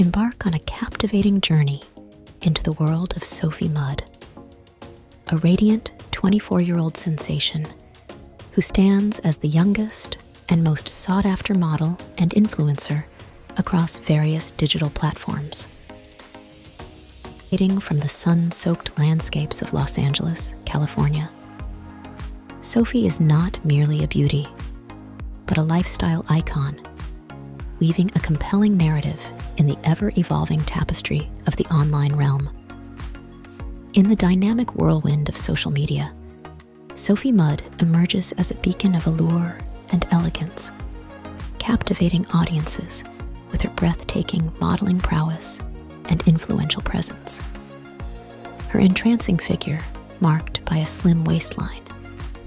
embark on a captivating journey into the world of Sophie Mudd, a radiant 24 year old sensation who stands as the youngest and most sought after model and influencer across various digital platforms. Dating from the sun soaked landscapes of Los Angeles, California, Sophie is not merely a beauty, but a lifestyle icon, weaving a compelling narrative in the ever evolving tapestry of the online realm. In the dynamic whirlwind of social media, Sophie Mudd emerges as a beacon of allure and elegance, captivating audiences with her breathtaking modeling prowess and influential presence. Her entrancing figure, marked by a slim waistline,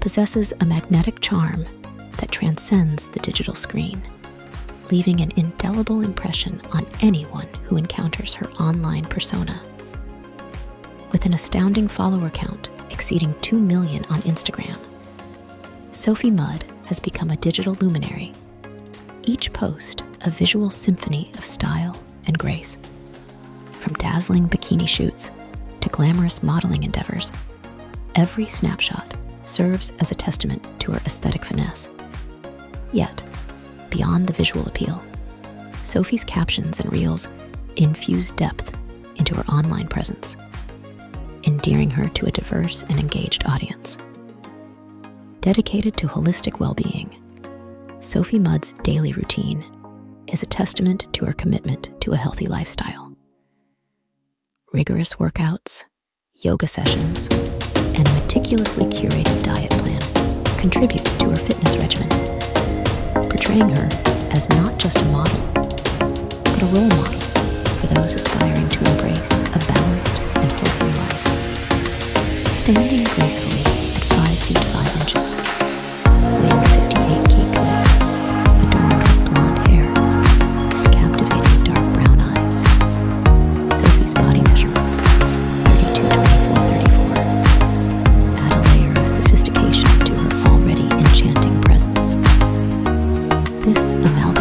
possesses a magnetic charm that transcends the digital screen, leaving an indelible impression on anyone who encounters her online persona. With an astounding follower count exceeding 2 million on Instagram, Sophie Mudd has become a digital luminary, each post a visual symphony of style and grace. From dazzling bikini shoots to glamorous modeling endeavors, every snapshot serves as a testament to her aesthetic finesse. Yet, beyond the visual appeal, Sophie's captions and reels infuse depth into her online presence, endearing her to a diverse and engaged audience. Dedicated to holistic well being, Sophie Mudd's daily routine is a testament to her commitment to a healthy lifestyle. Rigorous workouts, yoga sessions, and a meticulously curated diet plan contribute to her fitness regimen, portraying her as not just a model, but a role model for those aspiring to embrace a balanced and wholesome life. Standing gracefully Annabelle.